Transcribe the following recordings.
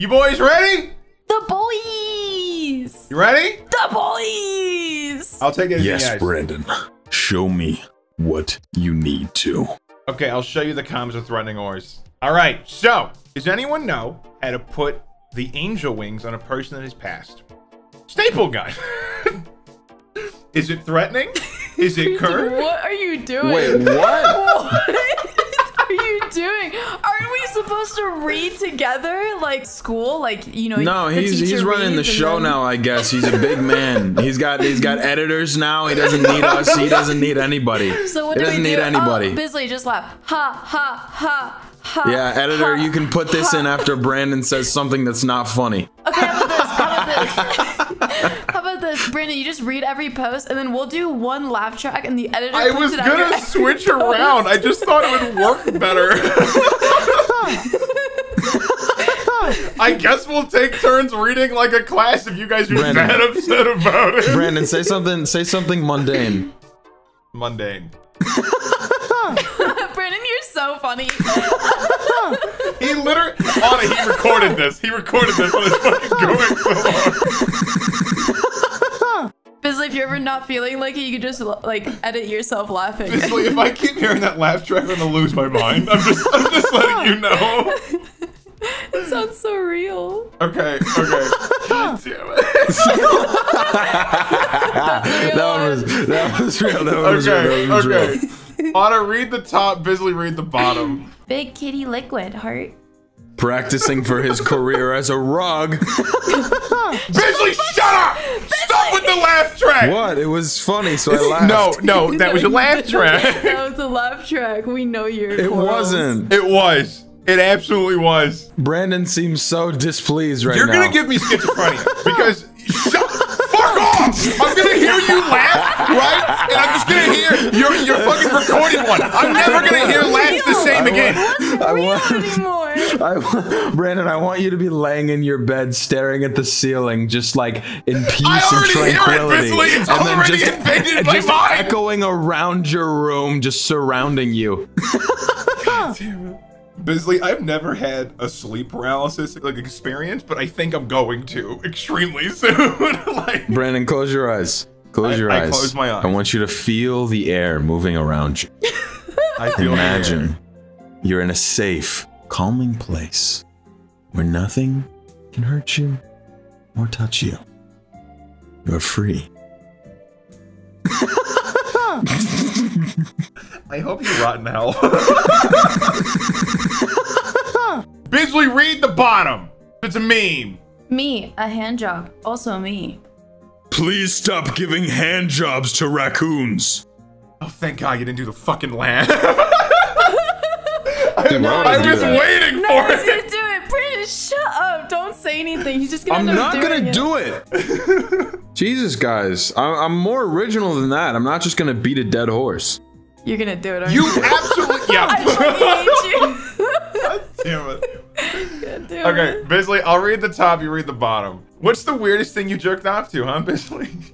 You boys ready? The boys! You ready? The boys! I'll take it Yes, yes. Brandon. Show me what you need to. Okay, I'll show you the comms of threatening ores. All right, so does anyone know how to put the angel wings on a person that has passed? Staple gun. Is it threatening? Is it curved? What are you doing? Wait, what? What are you doing? Aren't we supposed to read together like school? Like, you know, No, he's he's running the show then- now. I guess he's a big man. He's got he's got editors now. He doesn't need us. He doesn't need anybody. So what he do doesn't we need do? Oh, anybody. Oh, Bizly, just laugh. Ha, ha, ha, ha. yeah, editor, ha. you can put this in after Brandon says something that's not funny. Okay, how about this? How about this? how about this? Brandon, you just read every post and then we'll do one laugh track and the editor I puts was it gonna switch post. around. I just thought it would work better. I guess we'll take turns reading like a class if you guys are Brandon. that upset about it. Brandon, say something. Say something mundane. Mundane. Brandon, you're so funny. He literally, on it, he recorded this. He recorded this on his fucking going so long. Bizly, if you're ever not feeling like it, you could just like edit yourself laughing. Basically, if I keep hearing that laugh track, I'm gonna lose my mind. I'm just, I'm just letting you know. it sounds so real. Okay, okay. God. That one was that was real. That one was real. Okay, That was real. okay. Anna, read the top. Bizly, read the bottom. Big kitty liquid heart. Practicing for his career as a rug. Bizly, shut up! Stop with the laugh track. What? It was funny, so I laughed. No, no, that was your laugh track. that was a laugh track. We know you're. it wasn't. It was. It absolutely was. Brandon seems so displeased right now. You're gonna give me schizophrenia because shut, fuck off! I'm gonna hear you laugh, right? And I'm just gonna hear your your fucking recorded one. I'm never gonna hear laugh the same again. I want, anymore. I want, Brandon, I want you to be laying in your bed, staring at the ceiling, just like in peace I and already hear it, tranquility, It's and then just, invaded my just mind. echoing around your room, just surrounding you. Bizly, I've never had a sleep paralysis like experience, but I think I'm going to extremely soon. like, Brandon, close your eyes. Close I- your I eyes. close my eyes. I want you to feel the air moving around you. I feel Imagine you're in a safe, calming place where nothing can hurt you or touch you. You're free. I hope you rot in hell. Bizly, read the bottom. It's a meme. Me, a hand job. Also me. Please stop giving hand jobs to raccoons. Oh, thank God you didn't do the fucking laugh. Dude, why I I was that? waiting No, for he's gonna it. do it. Brandon, shut up. Don't say anything. He's just gonna I'm end not up gonna it. do it. Jesus, guys, I'm, I'm more original than that. I'm not just gonna beat a dead horse. You're gonna do it. Aren't You you? absolutely yeah. I hate you. Damn it. Damn Okay, it. Bizly, I'll read the top, you read the bottom. What's the weirdest thing you jerked off to, huh, Bizly?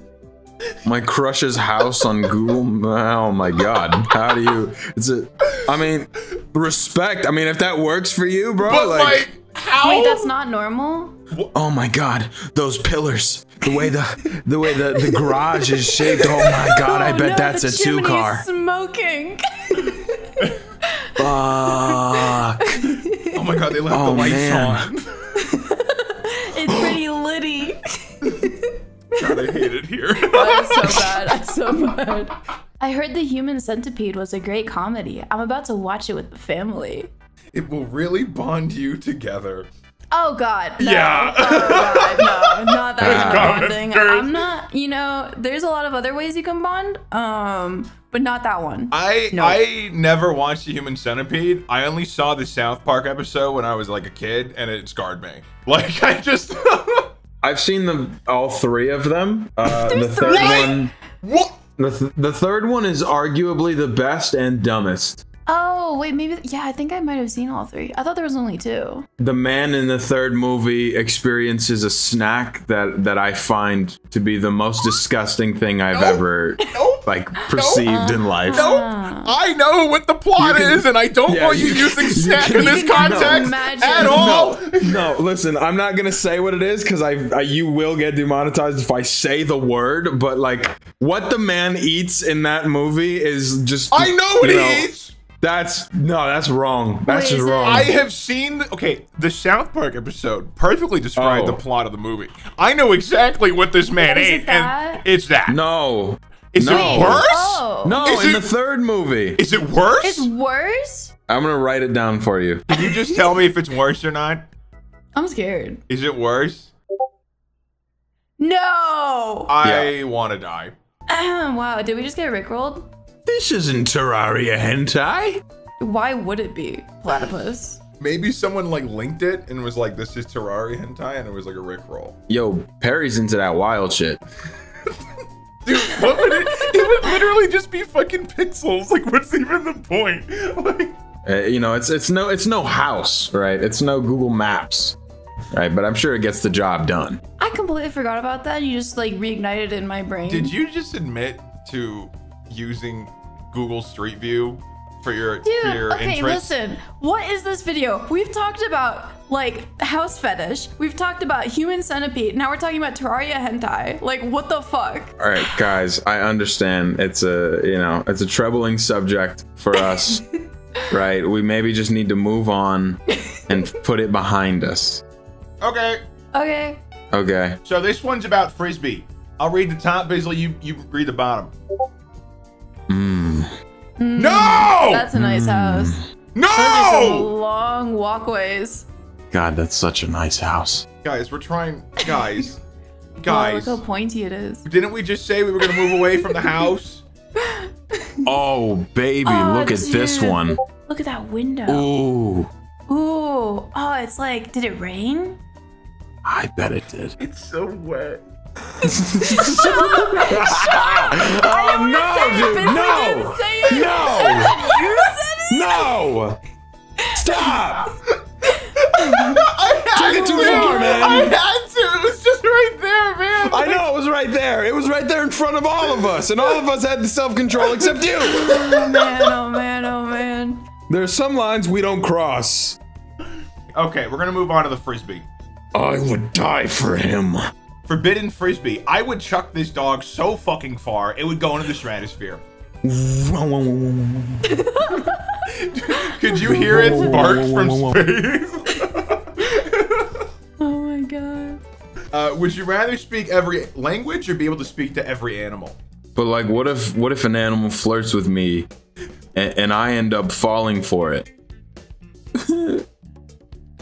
My crush's house on Google. Oh my God! How do you? It's a. I mean, respect. I mean, if that works for you, bro. But like, like, how? Wait, that's not normal. oh my God, those pillars. The way the the way the, the garage is shaped. Oh my oh God, I Oh, bet no, that's the a two chimney's car. Smoking. Fuck. oh my God, they left Oh, the lights man. on. it's pretty litty. God, I hate it here. Oh, that's so bad. That's so bad. I heard the Human Centipede was a great comedy. I'm about to watch it with the family. It will really bond you together. Oh God. No. Yeah. Oh God. No. Not that kind of bonding. I'm not. You know, there's a lot of other ways you can bond. Um, but not that one. I No. I never watched the Human Centipede. I only saw the South Park episode when I was like a kid, and it scarred me. Like I just I've seen them all three of them. Uh, the third three? one. what? The, th- the third one is arguably the best and dumbest. Oh wait, maybe. Yeah, I think I might have seen all three. I thought there was only two. The man in the third movie experiences a snack that that I find to be the most disgusting thing I've ever. Nope. like perceived in life. Nope. Ah. I know what the plot can- is, and I don't Yeah, want you, you- using you snack can- in this context imagine. at all. No, no. Listen, I'm not gonna say what it is because I, I you will get demonetized if I say the word. But like, what the man eats in that movie is just. I know what you he eats. That's no, that's wrong. That's just wrong. I have seen the, okay, the South Park episode perfectly described Oh. the plot of the movie. I know exactly what this man Is it ate, that? and it's that. no, Is no. it worse? Oh. no. Is in it- the third movie, Is it worse? It's worse? I'm gonna write it down for you. Can you just tell me if it's worse or not? I'm scared. Is it worse? No! I want to die. wow, did we just get rickrolled? This isn't Terraria hentai. Why would it be platypus? Maybe someone like linked it and was like, "This is Terraria hentai," and it was like a Rickroll. Yo, Perry's into that wild shit. Dude, what would it? It would literally just be fucking pixels. Like, what's even the point? Like, Uh, you know, it's it's no it's no house, right? It's no Google Maps, right? But I'm sure it gets the job done. I completely forgot about that. You just like reignited it in my brain. did you just admit to using Google Street View for your Dude, for your okay, interests? listen. What is this video? We've talked about like house fetish. We've talked about human centipede. Now we're talking about Terraria hentai. Like, what the fuck? All right, guys, I understand it's a you know it's a troubling subject for us, right? We maybe just need to move on and put it behind us. Okay, Okay. Okay. so this one's about frisbee. I'll read the top. Bizly, you you read the bottom. Mm. No! That's a nice house. Those are some no! long walkways. God, that's such a nice house. Guys, we're trying. Guys, Wow, guys. look how pointy it is. Didn't we just say we were gonna move away from the house? Oh, baby, Oh, look at this one. Look at that window. Ooh, Ooh. Oh, it's like, did it rain? I bet it did. It's so wet. Oh no, dude, no, it. no, You said it. no! Stop! I had Took it too to. far, man. I had to. It was just right there, man. I know it was right there. It was right there in front of all of us, and all of us had the self-control except you. Oh man, oh man, oh man. There's some lines we don't cross. Okay, we're gonna move on to the frisbee. I would die for him. Forbidden frisbee. I would chuck this dog so fucking far it would go into the stratosphere. Could you hear its barks from space? Oh my god. uh, would you rather speak every language or be able to speak to every animal? But like, what if what if an animal flirts with me, and, and I end up falling for it?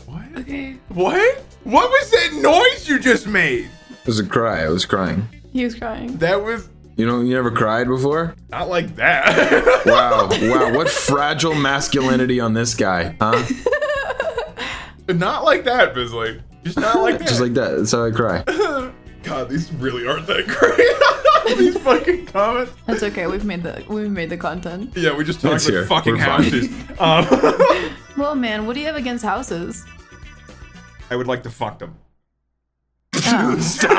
What? Okay. What? What was that noise you just made? It was a cry. I was crying. He was crying. That was You know, you never cried before? not like that. Wow, wow, what fragile masculinity on this guy, huh? not like that, Bizly. Just not like that. Just like that. That's how I cry. God, these really aren't that great. these fucking comments. That's okay. We've made the we've made the content. Yeah, we just talked It's about here. fucking We're houses. Um, Well, man, what do you have against houses? I would like to fuck them. Oh.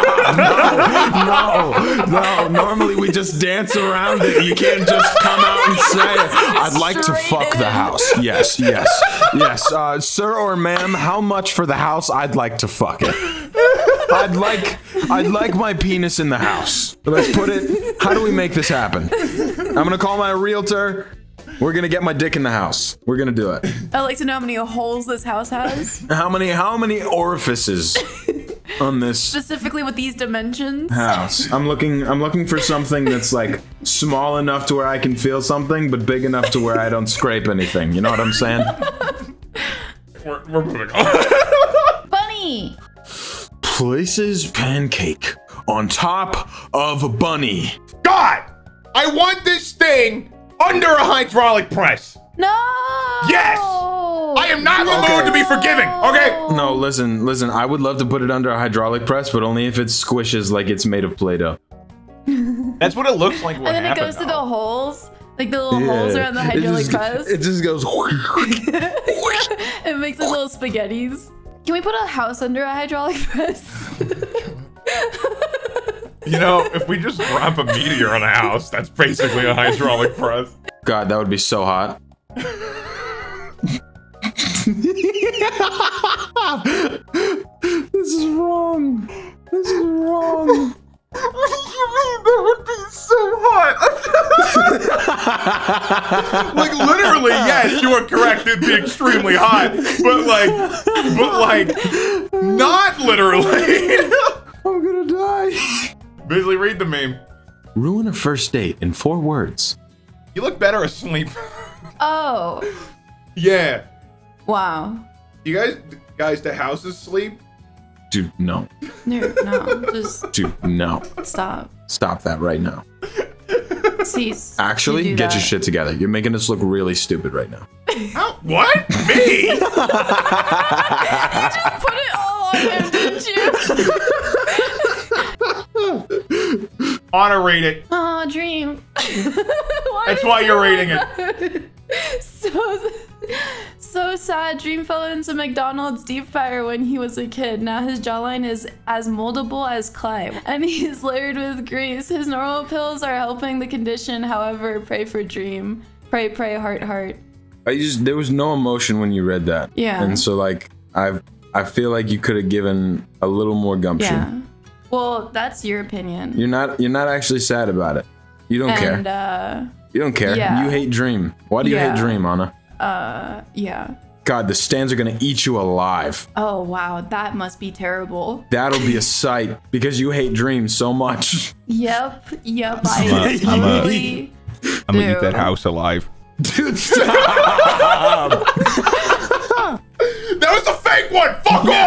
No, no. Normally we just dance around it. You can't just come out and say it. I'd like to fuck the house. Yes, yes, yes. Uh, sir or ma'am, how much for the house? I'd like to fuck it. I'd like, I'd like my penis in the house. Let's put it. How do we make this happen? I'm gonna call my realtor. We're gonna get my dick in the house. We're gonna do it. I'd like to know how many holes this house has, How many? How many orifices on this? specifically with these dimensions. house. I'm looking I'm looking for something that's like small enough to where I can feel something, but big enough to where I don't scrape anything. You know what I'm saying? We're, we're moving on. Bunny. Places pancake on top of bunny. God! I want this thing under a hydraulic press. No. Yes! I am not in the mood to be forgiving, okay? No, listen, listen. I would love to put it under a hydraulic press, but only if it squishes like it's made of Play-Doh. That's what it looks like. What And then it goes through though. the holes, like the little holes around the hydraulic it just, press. It just goes. it makes like little spaghettis. Can we put a house under a hydraulic press? You know, if we just drop a meteor on a house, that's basically a hydraulic press. God, that would be so hot. this is wrong. This is wrong. What do you mean that would be so hot? like literally, yes, you are correct. It'd be extremely hot, but like, but like, not literally. I'm gonna die. Bizly, read the meme. Ruin a first date in four words. You look better asleep. Oh, yeah. wow. You guys, guys, the house is asleep. Dude, no. No, no, just Dude, no. stop. Stop that right now. Cease. Actually, You do get your shit together. You're making us look really stupid right now. How? What? Me? Put it all on him, didn't you? Honor rate it. Oh, dream. That's why you're rating it. so, so sad. Dream fell into McDonald's deep fryer when he was a kid. Now his jawline is as moldable as clay, and he's layered with grease. His normal pills are helping the condition. However, pray for Dream. Pray, pray, heart, heart. I just there was no emotion when you read that. Yeah. And so like I've I feel like you could have given a little more gumption. Yeah. Well, that's your opinion. You're not you're not actually sad about it. You don't and care. uh, You don't care. yeah. You hate Dream. Why do you Yeah. hate Dream, Anna? uh, yeah. God, the stans are gonna eat you alive. Oh wow, that must be terrible. That'll be a sight because you hate Dream so much. Yep, yep. I I'm a- I'm totally. I'm gonna eat that house alive. Dude, stop! That was the fake one. Fuck off. it was, bitch.